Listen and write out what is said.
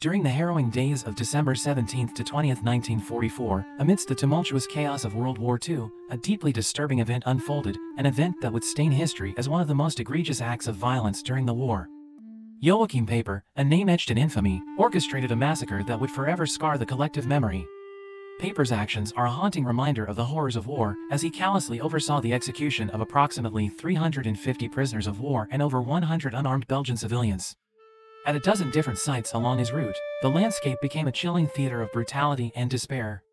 During the harrowing days of December 17 to 20, 1944, amidst the tumultuous chaos of World War II, a deeply disturbing event unfolded, an event that would stain history as one of the most egregious acts of violence during the war. Joachim Peiper, a name etched in infamy, orchestrated a massacre that would forever scar the collective memory. Peiper's actions are a haunting reminder of the horrors of war, as he callously oversaw the execution of approximately 350 prisoners of war and over 100 unarmed Belgian civilians. At a dozen different sites along his route, the landscape became a chilling theater of brutality and despair.